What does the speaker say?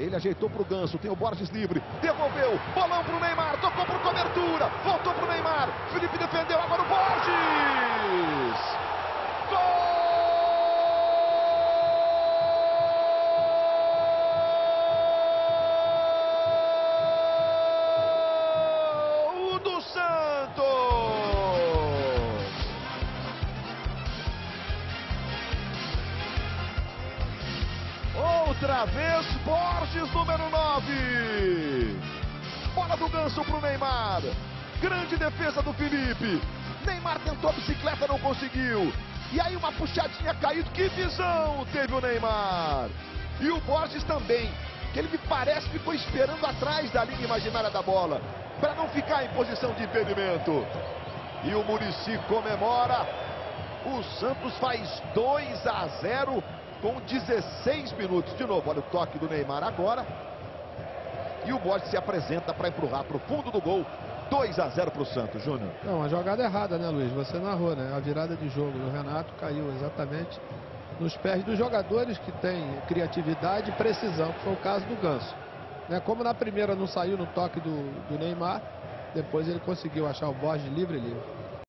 Ele ajeitou para o Ganso, tem o Borges livre, devolveu, bolão para o Neymar, tocou por cobertura, voltou para o Neymar, Felipe defendeu, agora o Borges! Outra vez, Borges, número 9. Bola do Ganso pro Neymar. Grande defesa do Felipe. Neymar tentou a bicicleta, não conseguiu. E aí uma puxadinha caiu. Que visão teve o Neymar. E o Borges também. Que ele me parece que ficou esperando atrás da linha imaginária da bola. Para não ficar em posição de impedimento. E o Murici comemora. O Santos faz 2 a 0 com 16 minutos. De novo, olha o toque do Neymar agora. E o Borges se apresenta para empurrar para o fundo do gol. 2 a 0 para o Santos, Júnior. Não, uma jogada errada, né, Luiz? Você narrou, né? A virada de jogo do Renato caiu exatamente nos pés dos jogadores que têm criatividade e precisão, que foi o caso do Ganso. Né? Como na primeira não saiu no toque do, do Neymar, depois ele conseguiu achar o Borges livre livre.